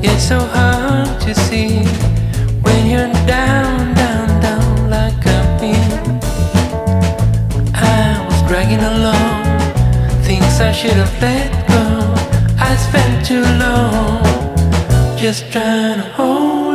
It's so hard to see when you're down, down, down like a pin. I was dragging along things I should have let go. I spent too long just trying to hold.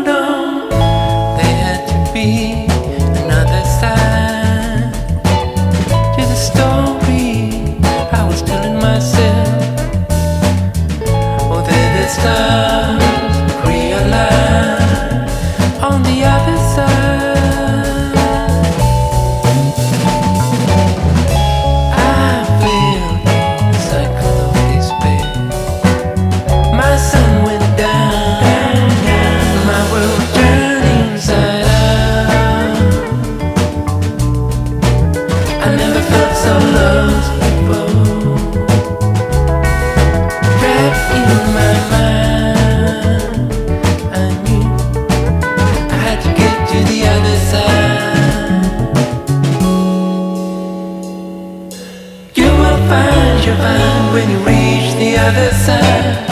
other side,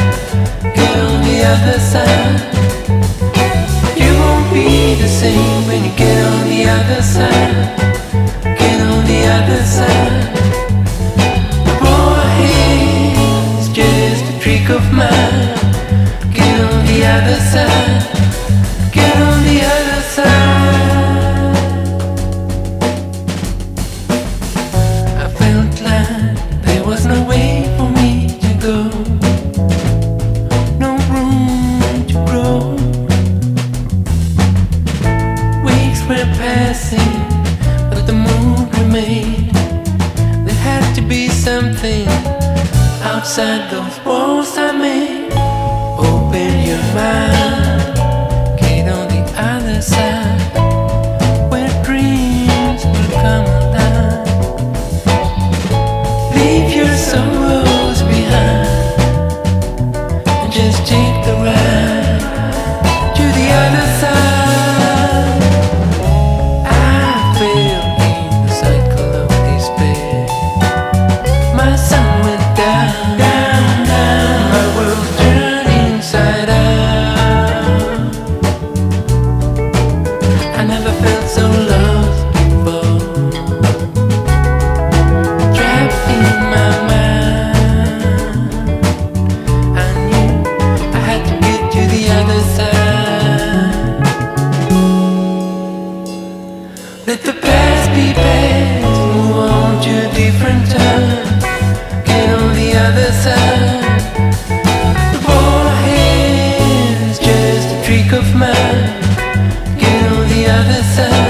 get on the other side. You won't be the same when you get on the other side, get on the other side. passando bons other side just a trick of mine Get on the other side.